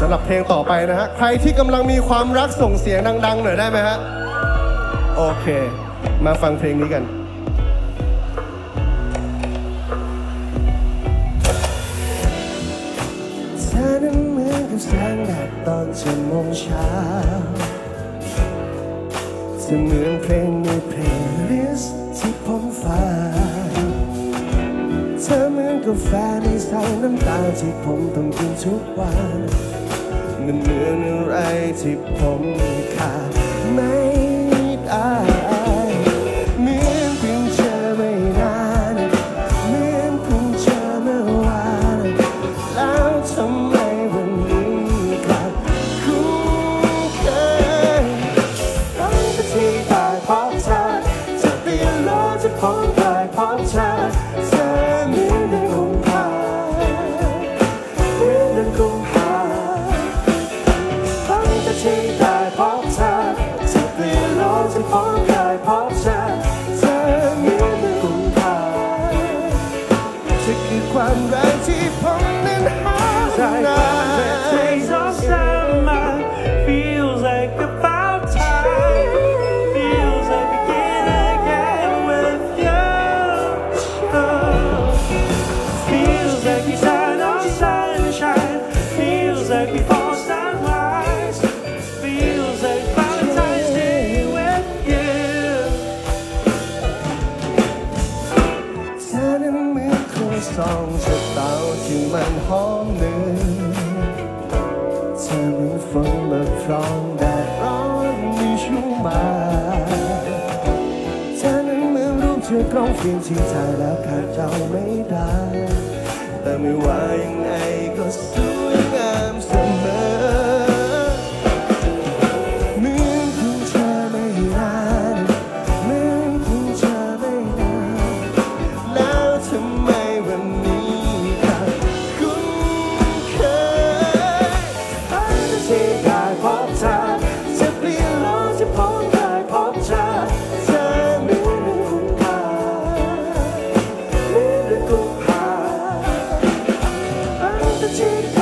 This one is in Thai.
สำหรับเพลงต่อไปนะฮะ ใครที่กำลังมีความรักส่งเสียงดัง ๆ หน่อยได้ไหมฮะ โอเค มาฟังเพลงนี้กันเธอนั้นเหมือนกับแสงแดดตอนเจ็ดโมงเช้าเธอเหมือนเพลงในเพลงลิสต์ที่ผมฟัง กาแฟในสายน้ำตาที่ผมต้องกินทุกวันมันเหมือนอะไรที่ผมขาดไม่ คือความรักที่ผม อนครัวซองจากเตาที่มันหอมเนยเธอเหมือนฝนมาพร้อมแดดร้อนในช่วงบ่ายเธอนั้นเหมือนรูปเธอกล้องฟิล์มที่ถ่ายแล้วขาดเจ้าไม่ได้ แต่ไม่ว่ายังไงก็สวย treated